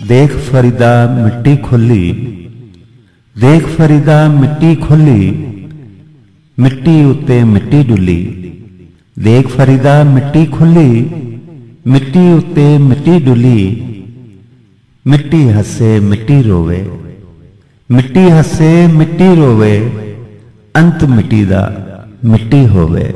ਦੇਖ ਫਰੀਦਾ ਮਿੱਟੀ ਖੁੱਲੀ ਦੇਖ ਫਰੀਦਾ ਮਿੱਟੀ ਖੁੱਲੀ ਮਿੱਟੀ ਉੱਤੇ ਮਿੱਟੀ ਡੁੱਲੀ ਦੇਖ ਫਰੀਦਾ ਮਿੱਟੀ ਖੁੱਲੀ ਮਿੱਟੀ ਉੱਤੇ ਮਿੱਟੀ ਡੁੱਲੀ ਮਿੱਟੀ ਹੱਸੇ ਮਿੱਟੀ ਰੋਵੇ ਮਿੱਟੀ ਹੱਸੇ ਮਿੱਟੀ ਰੋਵੇ ਅੰਤ ਮਿੱਟੀ ਦਾ ਮਿੱਟੀ ਹੋਵੇ